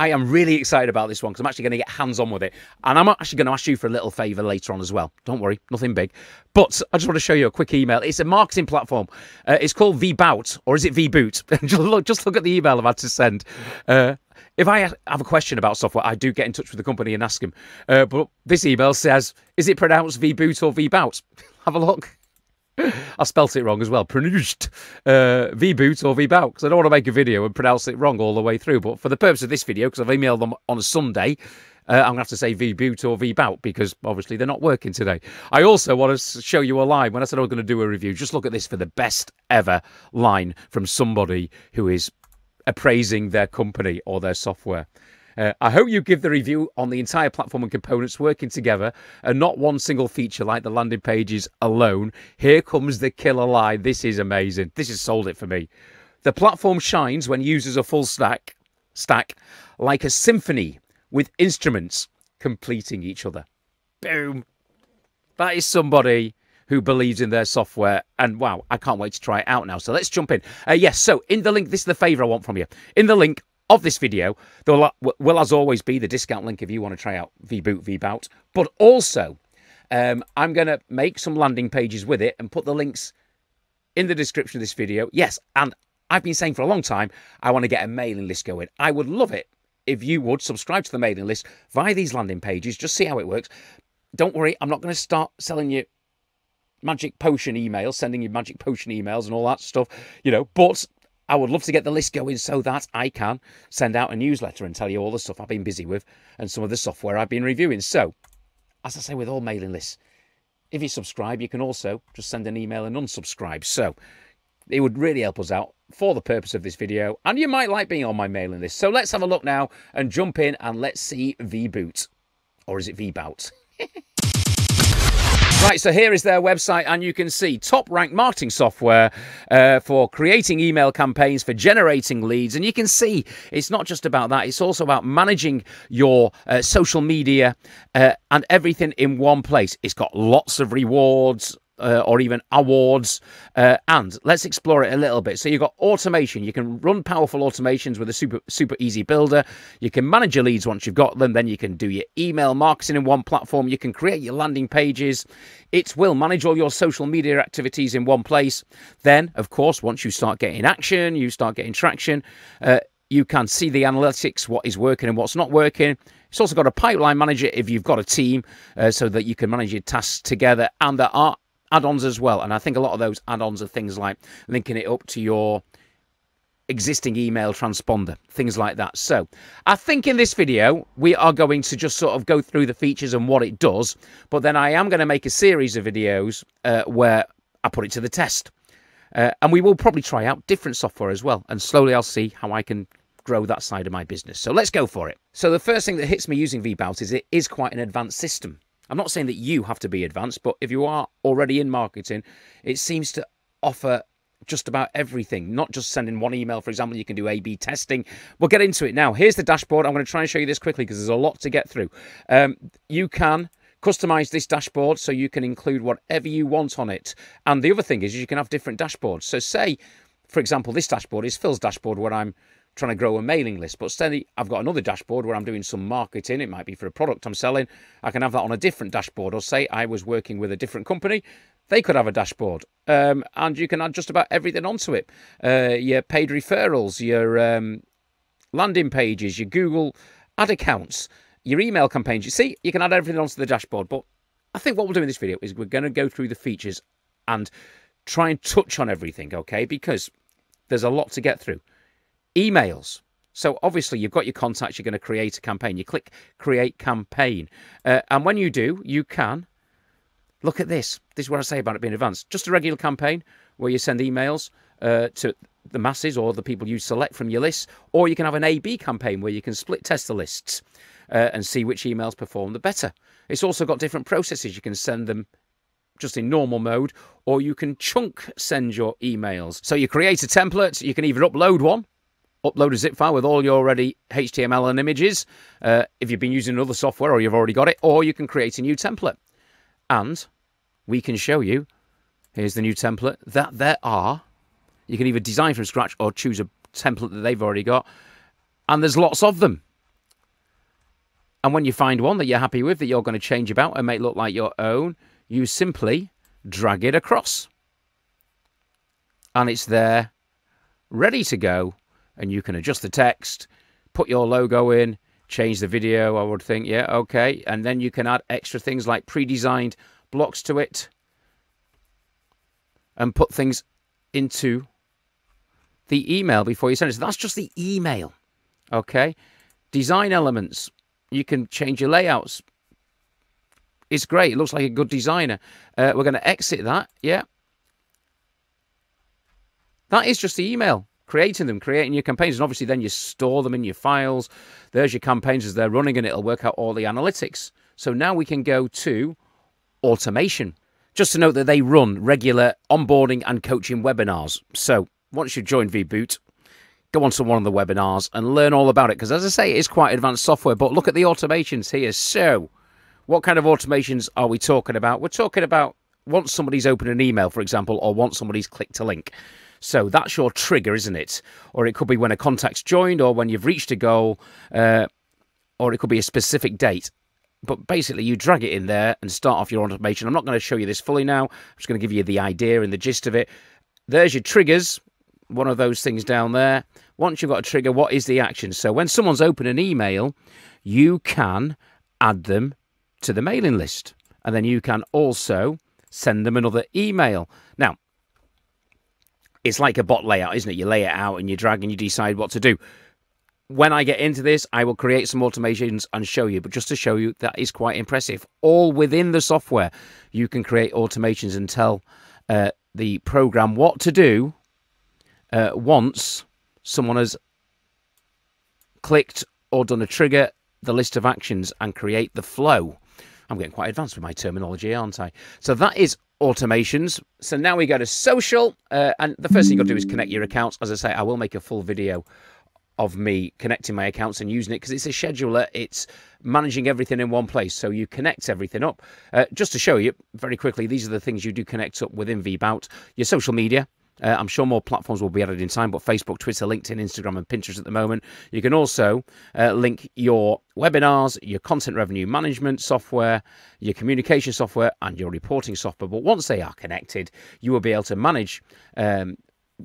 I am really excited about this one because I'm actually going to get hands on with it. And I'm actually going to ask you for a little favour later on as well. Don't worry, nothing big. But I just want to show you a quick email. It's a marketing platform. Uh, it's called VBout, or is it VBoot? just, look, just look at the email I've had to send. Uh, if I have a question about software, I do get in touch with the company and ask them. Uh, but this email says, is it pronounced VBoot or VBout? have a look. I spelt it wrong as well. Pronounced uh, V-boot or V-bout because I don't want to make a video and pronounce it wrong all the way through. But for the purpose of this video, because I've emailed them on a Sunday, uh, I'm going to have to say V-boot or V-bout because obviously they're not working today. I also want to show you a line. When I said I was going to do a review, just look at this for the best ever line from somebody who is appraising their company or their software. Uh, I hope you give the review on the entire platform and components working together and not one single feature like the landing pages alone. Here comes the killer line. This is amazing. This has sold it for me. The platform shines when users are full stack, stack like a symphony with instruments completing each other. Boom. That is somebody who believes in their software. And wow, I can't wait to try it out now. So let's jump in. Uh, yes, so in the link, this is the favor I want from you. In the link of this video, there will, will, as always be the discount link if you want to try out VBoot, VBout. But also, um, I'm going to make some landing pages with it and put the links in the description of this video. Yes, and I've been saying for a long time, I want to get a mailing list going. I would love it if you would subscribe to the mailing list via these landing pages, just see how it works. Don't worry, I'm not going to start selling you magic potion emails, sending you magic potion emails and all that stuff, you know, but I would love to get the list going so that I can send out a newsletter and tell you all the stuff I've been busy with and some of the software I've been reviewing. So, as I say with all mailing lists, if you subscribe, you can also just send an email and unsubscribe. So, it would really help us out for the purpose of this video, and you might like being on my mailing list. So let's have a look now and jump in and let's see V-Boot. Or is it V-Bout? Right, so here is their website, and you can see top ranked marketing software uh, for creating email campaigns, for generating leads. And you can see it's not just about that, it's also about managing your uh, social media uh, and everything in one place. It's got lots of rewards, uh, or even awards. Uh, and let's explore it a little bit. So you've got automation. You can run powerful automations with a super super easy builder. You can manage your leads once you've got them. Then you can do your email marketing in one platform. You can create your landing pages. It will manage all your social media activities in one place. Then, of course, once you start getting action, you start getting traction. Uh, you can see the analytics, what is working and what's not working. It's also got a pipeline manager if you've got a team uh, so that you can manage your tasks together. And there are add-ons as well. And I think a lot of those add-ons are things like linking it up to your existing email transponder, things like that. So I think in this video, we are going to just sort of go through the features and what it does. But then I am going to make a series of videos uh, where I put it to the test. Uh, and we will probably try out different software as well. And slowly I'll see how I can grow that side of my business. So let's go for it. So the first thing that hits me using VBout is it is quite an advanced system. I'm not saying that you have to be advanced, but if you are already in marketing, it seems to offer just about everything, not just sending one email. For example, you can do A B testing. We'll get into it now. Here's the dashboard. I'm going to try and show you this quickly because there's a lot to get through. Um, you can customize this dashboard so you can include whatever you want on it. And the other thing is you can have different dashboards. So, say, for example, this dashboard is Phil's dashboard where I'm trying to grow a mailing list. But steady, I've got another dashboard where I'm doing some marketing. It might be for a product I'm selling. I can have that on a different dashboard. Or say I was working with a different company, they could have a dashboard. Um, and you can add just about everything onto it. Uh, your paid referrals, your um, landing pages, your Google ad accounts, your email campaigns. You see, you can add everything onto the dashboard. But I think what we'll do in this video is we're going to go through the features and try and touch on everything, okay? Because there's a lot to get through emails. So obviously you've got your contacts, you're going to create a campaign. You click create campaign. Uh, and when you do, you can look at this. This is what I say about it being advanced. Just a regular campaign where you send emails uh, to the masses or the people you select from your list. Or you can have an A-B campaign where you can split test the lists uh, and see which emails perform the better. It's also got different processes. You can send them just in normal mode, or you can chunk send your emails. So you create a template, you can either upload one upload a zip file with all your ready HTML and images uh, if you've been using another software or you've already got it, or you can create a new template. And we can show you, here's the new template, that there are, you can either design from scratch or choose a template that they've already got, and there's lots of them. And when you find one that you're happy with, that you're going to change about and make look like your own, you simply drag it across. And it's there, ready to go. And you can adjust the text, put your logo in, change the video, I would think. Yeah, okay. And then you can add extra things like pre-designed blocks to it and put things into the email before you send it. So that's just the email. Okay. Design elements. You can change your layouts. It's great. It looks like a good designer. Uh, we're going to exit that. Yeah. That is just the email creating them, creating your campaigns. And obviously, then you store them in your files. There's your campaigns as they're running, and it'll work out all the analytics. So now we can go to automation. Just to note that they run regular onboarding and coaching webinars. So once you join VBoot, go on to one of the webinars and learn all about it. Because as I say, it is quite advanced software. But look at the automations here. So what kind of automations are we talking about? We're talking about once somebody's opened an email, for example, or once somebody's clicked a link. So that's your trigger, isn't it? Or it could be when a contact's joined, or when you've reached a goal, uh, or it could be a specific date. But basically, you drag it in there and start off your automation. I'm not going to show you this fully now. I'm just going to give you the idea and the gist of it. There's your triggers, one of those things down there. Once you've got a trigger, what is the action? So when someone's opened an email, you can add them to the mailing list. And then you can also send them another email. Now, it's like a bot layout, isn't it? You lay it out and you drag and you decide what to do. When I get into this, I will create some automations and show you. But just to show you, that is quite impressive. All within the software, you can create automations and tell uh, the program what to do uh, once someone has clicked or done a trigger, the list of actions, and create the flow. I'm getting quite advanced with my terminology, aren't I? So that is automations. So now we go to social, uh, and the first thing you've got to do is connect your accounts. As I say, I will make a full video of me connecting my accounts and using it because it's a scheduler. It's managing everything in one place. So you connect everything up. Uh, just to show you very quickly, these are the things you do connect up within VBout. Your social media, uh, I'm sure more platforms will be added in time, but Facebook, Twitter, LinkedIn, Instagram, and Pinterest at the moment. You can also uh, link your webinars, your content revenue management software, your communication software, and your reporting software. But once they are connected, you will be able to manage um,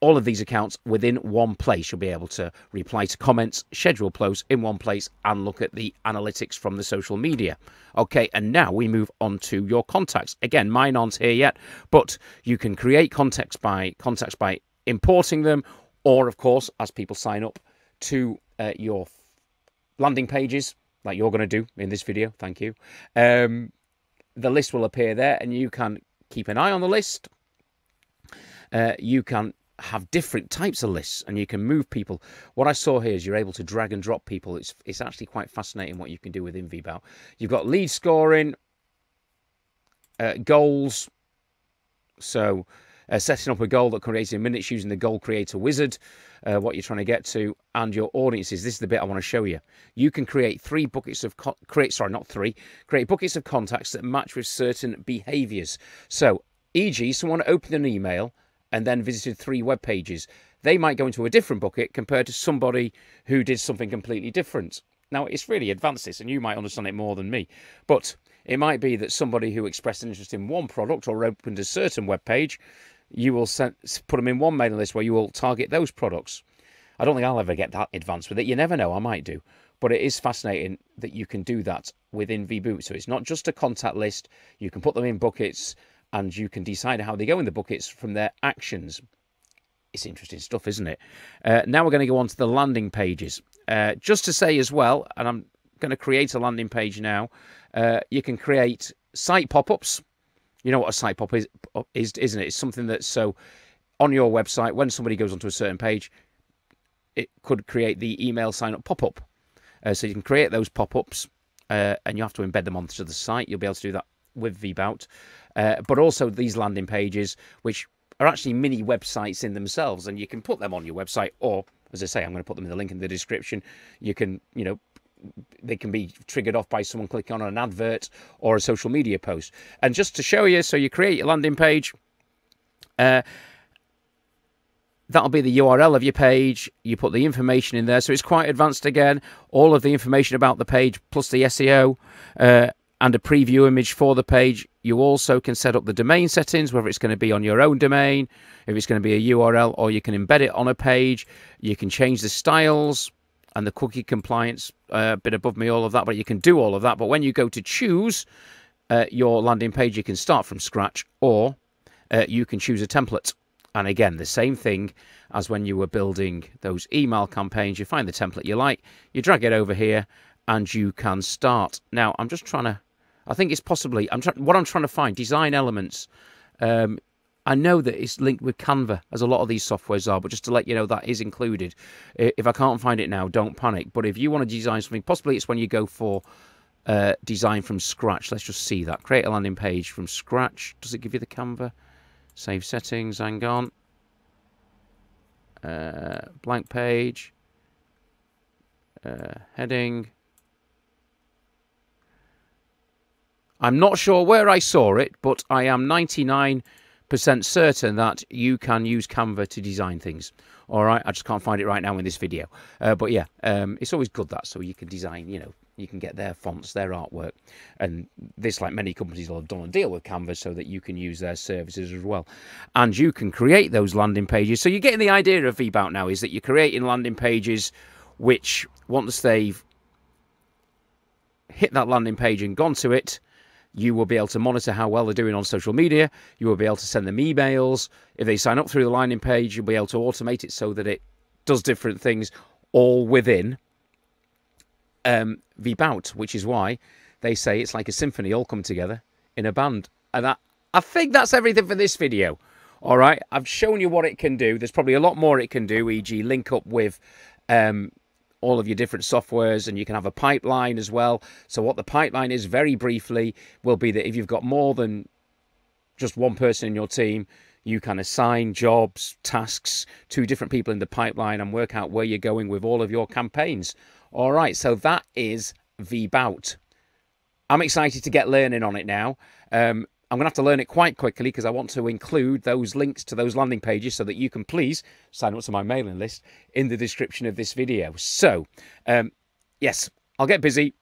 all of these accounts within one place. You'll be able to reply to comments, schedule posts in one place, and look at the analytics from the social media. Okay, and now we move on to your contacts. Again, mine aren't here yet, but you can create contacts by contacts by importing them, or of course, as people sign up to uh, your landing pages, like you're going to do in this video. Thank you. Um, the list will appear there, and you can keep an eye on the list. Uh, you can have different types of lists and you can move people. What I saw here is you're able to drag and drop people. It's it's actually quite fascinating what you can do within VBout. You've got lead scoring, uh, goals. So uh, setting up a goal that creates in minutes using the goal creator wizard, uh, what you're trying to get to, and your audiences. This is the bit I want to show you. You can create three buckets of create sorry not three create buckets of contacts that match with certain behaviors. So, e.g., someone opened an email and then visited three web pages, they might go into a different bucket compared to somebody who did something completely different. Now, it's really advanced this, and you might understand it more than me, but it might be that somebody who expressed an interest in one product or opened a certain web page, you will send, put them in one mailing list where you will target those products. I don't think I'll ever get that advanced with it. You never know, I might do. But it is fascinating that you can do that within VBoot. So it's not just a contact list, you can put them in buckets and you can decide how they go in the buckets from their actions. It's interesting stuff, isn't it? Uh, now we're going to go on to the landing pages. Uh, just to say as well, and I'm going to create a landing page now, uh, you can create site pop-ups. You know what a site pop is, is, isn't it? It's something that's so on your website, when somebody goes onto a certain page, it could create the email sign up pop up. Uh, so you can create those pop ups uh, and you have to embed them onto the site. You'll be able to do that with VBout uh, but also these landing pages, which are actually mini websites in themselves, and you can put them on your website, or as I say, I'm going to put them in the link in the description. You can, you know, they can be triggered off by someone clicking on an advert or a social media post. And just to show you, so you create your landing page. Uh, that'll be the URL of your page. You put the information in there. So it's quite advanced again. All of the information about the page plus the SEO uh, and a preview image for the page. You also can set up the domain settings, whether it's going to be on your own domain, if it's going to be a URL, or you can embed it on a page. You can change the styles and the cookie compliance uh, a bit above me, all of that, but you can do all of that. But when you go to choose uh, your landing page, you can start from scratch or uh, you can choose a template. And again, the same thing as when you were building those email campaigns. You find the template you like, you drag it over here, and you can start. Now, I'm just trying to, I think it's possibly, I'm trying, what I'm trying to find, design elements. Um, I know that it's linked with Canva, as a lot of these softwares are, but just to let you know that is included. If I can't find it now, don't panic. But if you want to design something, possibly it's when you go for uh, design from scratch. Let's just see that. Create a landing page from scratch. Does it give you the Canva? Save settings, hang on. Uh, blank page. Uh, heading. I'm not sure where I saw it, but I am 99% certain that you can use Canva to design things. All right, I just can't find it right now in this video. Uh, but yeah, um, it's always good that so you can design, you know, you can get their fonts, their artwork, and this, like many companies, will have done a deal with Canva so that you can use their services as well, and you can create those landing pages. So you're getting the idea of VBout now is that you're creating landing pages, which once they've hit that landing page and gone to it, you will be able to monitor how well they're doing on social media. You will be able to send them emails. If they sign up through the landing page, you'll be able to automate it so that it does different things all within um, VBout, which is why they say it's like a symphony all come together in a band. And I, I think that's everything for this video. All right, I've shown you what it can do. There's probably a lot more it can do, e.g. link up with um, all of your different softwares and you can have a pipeline as well. So what the pipeline is, very briefly, will be that if you've got more than just one person in your team, you can assign jobs, tasks to different people in the pipeline and work out where you're going with all of your campaigns. All right, so that is VBout. I'm excited to get learning on it now. Um, I'm going to have to learn it quite quickly because I want to include those links to those landing pages so that you can please sign up to my mailing list in the description of this video. So, um, yes, I'll get busy.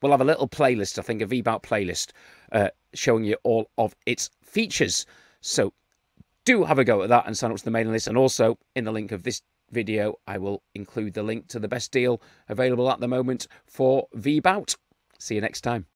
We'll have a little playlist, I think, a VBout playlist, uh, showing you all of its features. So do have a go at that and sign up to the mailing list. And also, in the link of this video, I will include the link to the best deal available at the moment for VBout. See you next time.